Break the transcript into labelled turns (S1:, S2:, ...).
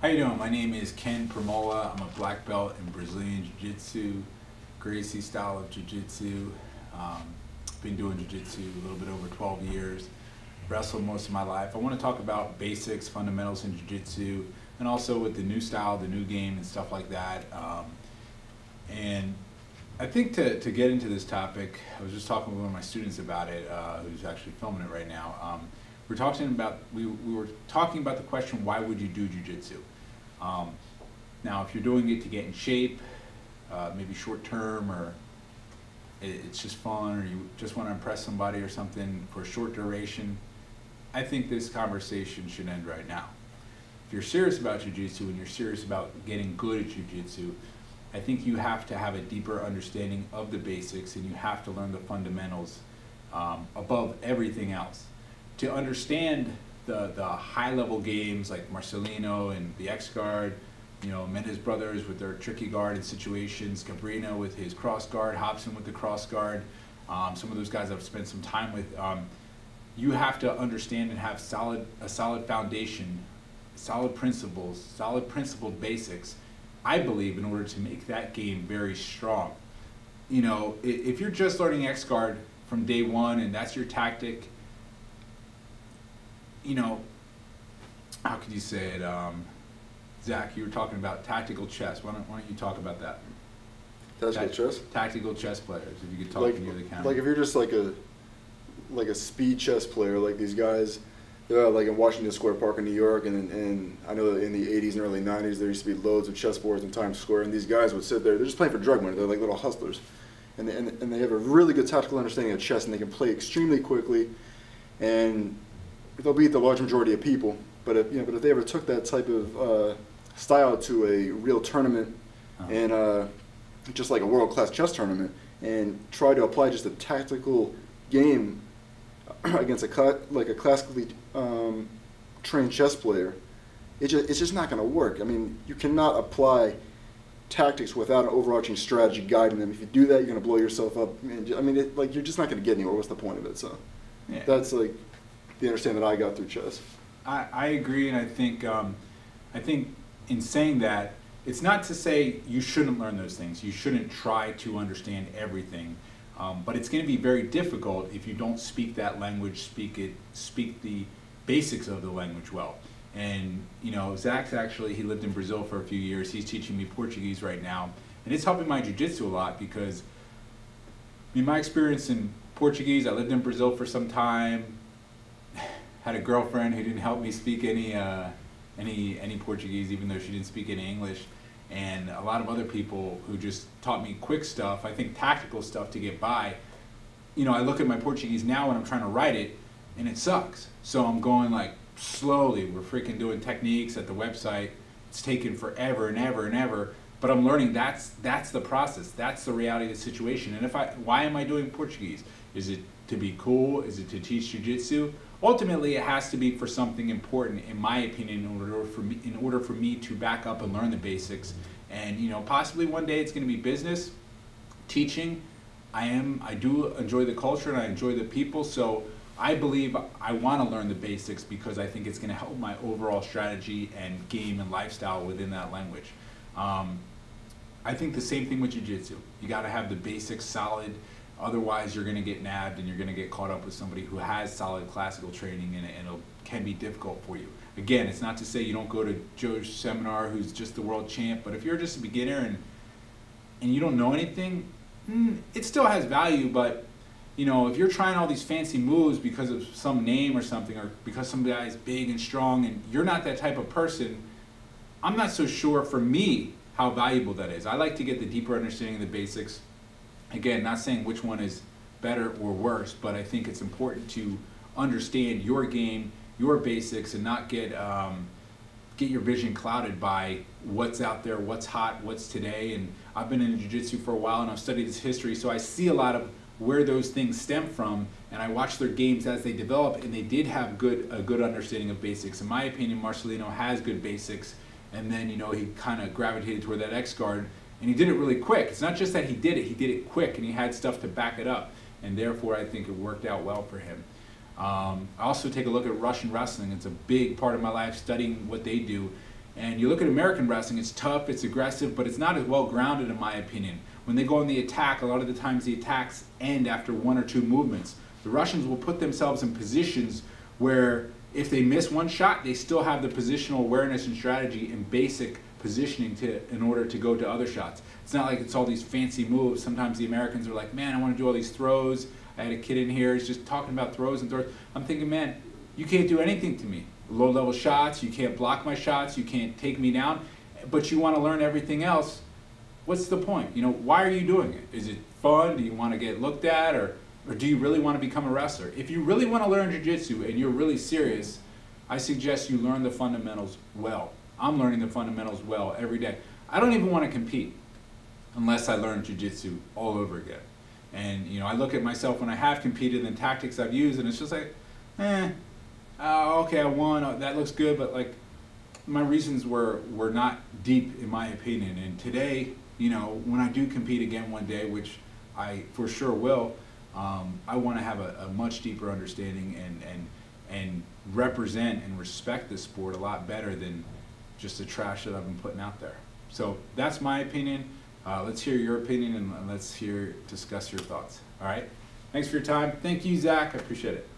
S1: How you doing? My name is Ken Primola. I'm a black belt in Brazilian Jiu-Jitsu, Gracie style of Jiu-Jitsu. Um, been doing Jiu-Jitsu a little bit over 12 years. Wrestled most of my life. I want to talk about basics, fundamentals in Jiu-Jitsu, and also with the new style, the new game, and stuff like that. Um, and I think to, to get into this topic, I was just talking with one of my students about it, uh, who's actually filming it right now. Um, we're talking about we, we were talking about the question, why would you do jujitsu? Um, now, if you're doing it to get in shape, uh, maybe short term, or it, it's just fun, or you just want to impress somebody or something for a short duration, I think this conversation should end right now. If you're serious about jujitsu and you're serious about getting good at jujitsu, I think you have to have a deeper understanding of the basics and you have to learn the fundamentals um, above everything else to understand the, the high level games like Marcelinho and the X guard, you know, Mendes brothers with their tricky guard and situations, Gabrino with his cross guard, Hobson with the cross guard, um, some of those guys I've spent some time with. Um, you have to understand and have solid a solid foundation, solid principles, solid principled basics. I believe in order to make that game very strong. You know, if you're just learning X guard from day one and that's your tactic you know, how could you say it? Um, Zach, you were talking about tactical chess. Why don't, why don't you talk about that?
S2: Tactical
S1: Ta
S2: chess?
S1: Tactical chess players, if you could talk
S2: like,
S1: near the camera.
S2: Like if you're just like a like a speed chess player, like these guys, they're like in Washington Square Park in New York, and and I know that in the 80s and early 90s there used to be loads of chess boards in Times Square, and these guys would sit there. They're just playing for drug money. They're like little hustlers, and they, and, and they have a really good tactical understanding of chess, and they can play extremely quickly, and they'll beat the large majority of people. But if you know, but if they ever took that type of uh, style to a real tournament uh-huh. and uh, just like a world class chess tournament and try to apply just a tactical game against a like a classically um, trained chess player, it just, it's just not going to work. I mean, you cannot apply tactics without an overarching strategy guiding them. If you do that, you're going to blow yourself up. I mean, it, like you're just not going to get anywhere. What's the point of it? So yeah. that's like the understanding that I got through chess.
S1: I, I agree, and I think um, I think in saying that, it's not to say you shouldn't learn those things. You shouldn't try to understand everything, um, but it's going to be very difficult if you don't speak that language, speak it, speak the basics of the language well. And you know, Zach's actually he lived in Brazil for a few years. He's teaching me Portuguese right now, and it's helping my jiu-jitsu a lot because, I mean, my experience in Portuguese. I lived in Brazil for some time had a girlfriend who didn't help me speak any uh, any any Portuguese, even though she didn't speak any English, and a lot of other people who just taught me quick stuff. I think tactical stuff to get by. You know, I look at my Portuguese now when I'm trying to write it, and it sucks. So I'm going like slowly. We're freaking doing techniques at the website. It's taken forever and ever and ever. But I'm learning that's that's the process. That's the reality of the situation. And if I why am I doing Portuguese? Is it to be cool? Is it to teach jujitsu? ultimately it has to be for something important in my opinion in order for me in order for me to back up and learn the basics and you know possibly one day it's going to be business teaching i am i do enjoy the culture and i enjoy the people so i believe i want to learn the basics because i think it's going to help my overall strategy and game and lifestyle within that language um, i think the same thing with jiu-jitsu you got to have the basics solid Otherwise, you're going to get nabbed and you're going to get caught up with somebody who has solid classical training and, it and it can be difficult for you. Again, it's not to say you don't go to Joe's seminar who's just the world champ, but if you're just a beginner and and you don't know anything, mm, it still has value, but you know, if you're trying all these fancy moves because of some name or something, or because some guy is big and strong, and you're not that type of person, I'm not so sure for me how valuable that is. I like to get the deeper understanding of the basics again, not saying which one is better or worse, but I think it's important to understand your game, your basics, and not get um, get your vision clouded by what's out there, what's hot, what's today. And I've been in jiu-jitsu for a while, and I've studied this history, so I see a lot of where those things stem from, and I watch their games as they develop, and they did have good a good understanding of basics. In my opinion, Marcelinho has good basics, and then you know he kind of gravitated toward that X guard and he did it really quick. It's not just that he did it, he did it quick and he had stuff to back it up. And therefore, I think it worked out well for him. Um, I also take a look at Russian wrestling. It's a big part of my life studying what they do. And you look at American wrestling, it's tough, it's aggressive, but it's not as well grounded in my opinion. When they go on the attack, a lot of the times the attacks end after one or two movements. The Russians will put themselves in positions where if they miss one shot, they still have the positional awareness and strategy and basic positioning to in order to go to other shots. It's not like it's all these fancy moves. Sometimes the Americans are like, man, I want to do all these throws. I had a kid in here, he's just talking about throws and throws. I'm thinking, man, you can't do anything to me. Low level shots, you can't block my shots, you can't take me down, but you want to learn everything else. What's the point? You know, why are you doing it? Is it fun? Do you want to get looked at or or do you really want to become a wrestler? If you really want to learn jiu-jitsu and you're really serious, I suggest you learn the fundamentals well. I'm learning the fundamentals well every day. I don't even want to compete unless I learn jiu-jitsu all over again. And you know, I look at myself when I have competed and the tactics I've used, and it's just like, eh, uh, okay, I won. Uh, that looks good, but like, my reasons were were not deep in my opinion. And today, you know, when I do compete again one day, which I for sure will, um, I want to have a, a much deeper understanding and and and represent and respect the sport a lot better than just the trash that I've been putting out there. So that's my opinion. Uh, let's hear your opinion and let's hear discuss your thoughts. All right. Thanks for your time. Thank you, Zach. I appreciate it.